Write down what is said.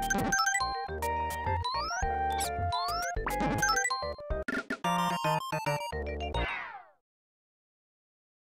you